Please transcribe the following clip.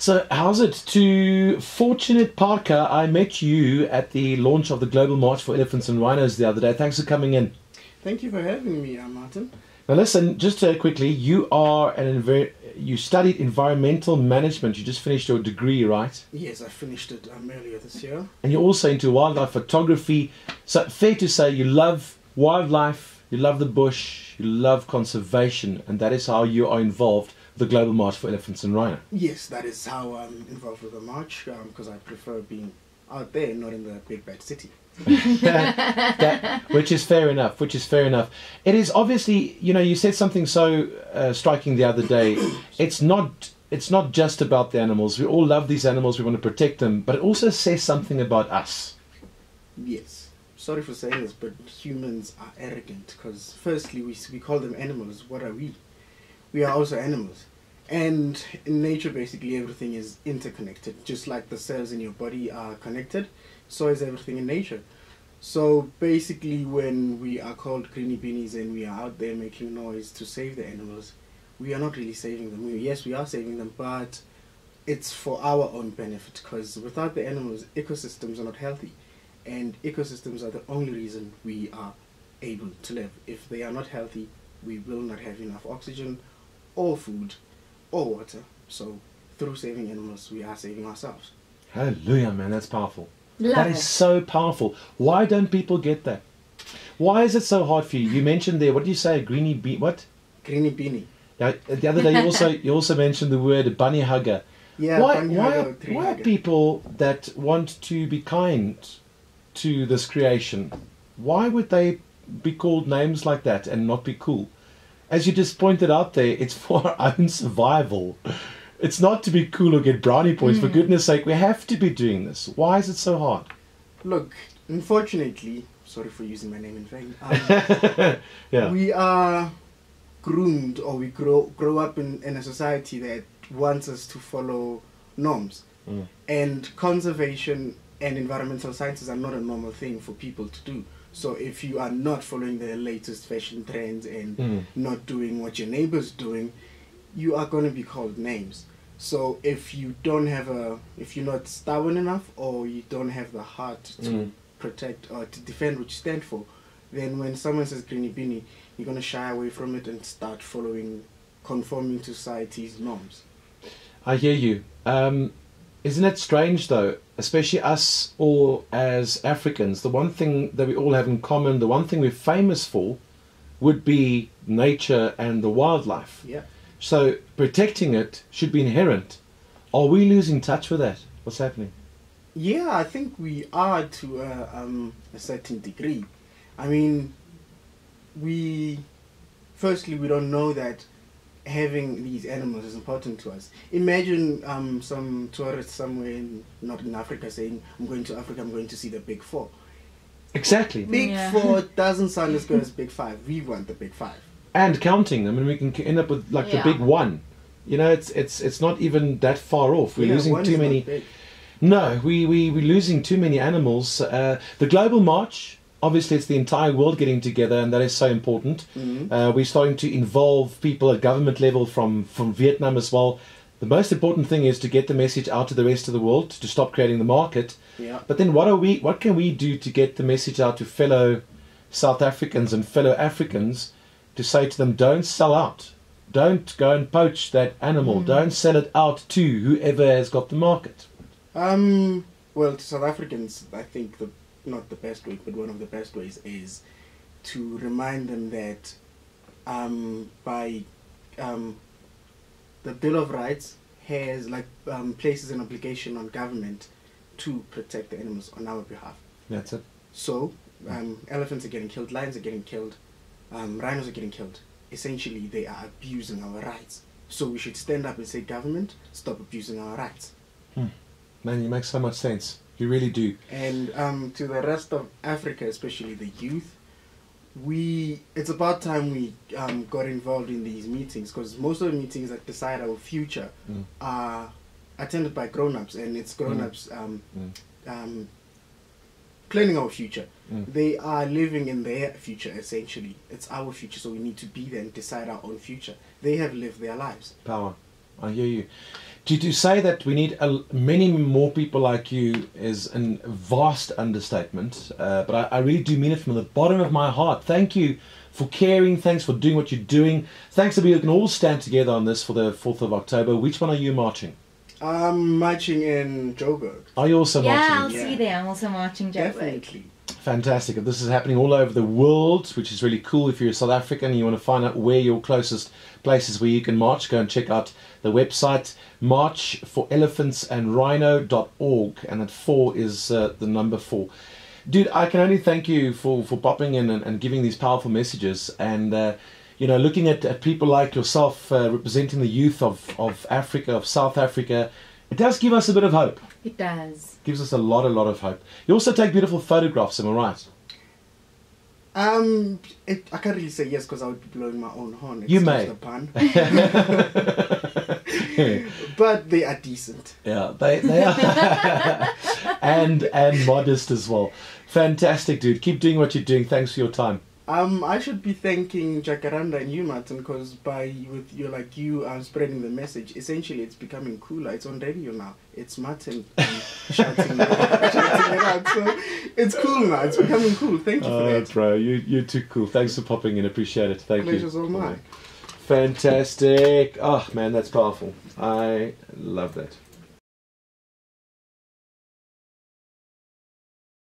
So, how's it? To Fortunate Phaka, I met you at the launch of the Global March for Elephants and Rhinos the other day. Thanks for coming in. Thank you for having me, uh, Martin. Now, listen, just uh, quickly, you are an you studied environmental management. You just finished your degree, right? Yes, I finished it um, earlier this year. And you're also into wildlife photography. So, fair to say, you love wildlife, you love the bush, you love conservation, and that is how you are involved the Global March for Elephants and Rhino. Yes, that is how I'm involved with the march because I prefer being out there, not in the big bad city. that, which is fair enough. Which is fair enough. It is obviously, you know, you said something so uh, striking the other day. It's not. It's not just about the animals. We all love these animals. We want to protect them, but it also says something about us. Yes. Sorry for saying this, but humans are arrogant because, firstly, we, we call them animals. What are we? We are also animals. And in nature, basically, everything is interconnected. Just like the cells in your body are connected, so is everything in nature. So basically, when we are called greeny beanies and we are out there making noise to save the animals, we are not really saving them. We, yes, we are saving them, but it's for our own benefit because without the animals, ecosystems are not healthy. And ecosystems are the only reason we are able to live. If they are not healthy, we will not have enough oxygen or food or water. So through saving animals, we are saving ourselves. Hallelujah, man. That's powerful. Love That it. is so powerful. Why don't people get that? Why is it so hard for you? You mentioned there. What did you say? A greeny bee. What? Greeny beanie. Now, the other day you also you also mentioned the word bunny hugger. Yeah, why bunny why, hugger, tree why are people that want to be kind to this creation? Why would they be called names like that and not be cool? As you just pointed out there, it's for our own survival. It's not to be cool or get brownie points. Mm. For goodness sake, we have to be doing this. Why is it so hard? Look, unfortunately, sorry for using my name in vain. Um, yeah. We are groomed or we grow grow up in, in a society that wants us to follow norms. Mm. And conservation and environmental sciences are not a normal thing for people to do. So if you are not following the latest fashion trends and Mm. not doing what your neighbor's doing, you are going to be called names. So if you don't have a, if you're not stubborn enough or you don't have the heart to Mm. protect or to defend what you stand for, then when someone says greeny beanie, you're going to shy away from it and start following, conforming to society's norms. I hear you. Um, isn't it strange though, especially us all as Africans, the one thing that we all have in common, the one thing we're famous for, would be nature and the wildlife. Yeah. So protecting it should be inherent. Are we losing touch with that? What's happening? Yeah, I think we are to a, um, a certain degree. I mean, we firstly we don't know that having these animals is important to us. Imagine um, some tourist somewhere in not in Africa saying, "I'm going to Africa. I'm going to see the Big Four. Exactly. Big Yeah. Four doesn't sound as good as Big Five. We want the Big Five. And counting. them, and we can end up with like Yeah. the big one. You know, it's it's it's not even that far off. We're Yeah, losing too many. No, we, we, we're losing too many animals. Uh, the Global March, obviously, it's the entire world getting together, and that is so important. Mhm. Uh, we're starting to involve people at government level from, from Vietnam as well. The most important thing is to get the message out to the rest of the world to stop creating the market. Yeah. But then, what are we? What can we do to get the message out to fellow South Africans and fellow Africans to say to them, don't sell out, don't go and poach that animal, don't sell it out to whoever has got the market. Um. Well, to South Africans, I think the not the best way, but one of the best ways is to remind them that um, by um, the Bill of Rights has like um, places an obligation on government to protect the animals on our behalf. That's it. So, um, elephants are getting killed, lions are getting killed, um, rhinos are getting killed. Essentially, they are abusing our rights. So we should stand up and say, government, stop abusing our rights. Man, you make so much sense. You really do. And um, to the rest of Africa, especially the youth, we it's about time we um, got involved in these meetings because most of the meetings that decide our future Mm. are attended by grown-ups and it's grown-ups um, Mm. um, planning our future. Mm. They are living in their future essentially. It's our future, so we need to be there and decide our own future. They have lived their lives. Power. I hear you. To, to say that we need a, many more people like you is a vast understatement, uh, but I, I really do mean it from the bottom of my heart. Thank you for caring. Thanks for doing what you're doing. Thanks that we can all stand together on this for the 4th of October. Which one are you marching? I'm marching in Joburg. Are you also yeah, marching? I'll Yeah. see you there. I'm also marching Joburg. Definitely. Fantastic. This is happening all over the world, which is really cool. If you're a South African and you want to find out where your closest places where you can march, go and check out the website march4elephantsandrhinos.org. And that four is uh, the number four. Dude, I can only thank you for, for popping in and, and giving these powerful messages. And, uh, you know, looking at, at people like yourself uh, representing the youth of, of Africa, of South Africa, it does give us a bit of hope. It does. Gives us a lot, a lot of hope. You also take beautiful photographs, am I right? Um, it, I can't really say yes because I would be blowing my own horn. You may. the pun. but they are decent. Yeah, they they are, and and modest as well. Fantastic, dude. Keep doing what you're doing. Thanks for your time. Um, I should be thanking Jacaranda and you, Martin, because by with you like you um, spreading the message, essentially it's becoming cooler. It's on radio now. It's Martin um, shouting, shouting it out. So it's cool now. It's becoming cool. Thank you for Oh, that. bro, you you're too cool. Thanks for popping in. Appreciate it. Thank Pleasure's you. all mine. Fantastic. Oh man, that's powerful. I love that.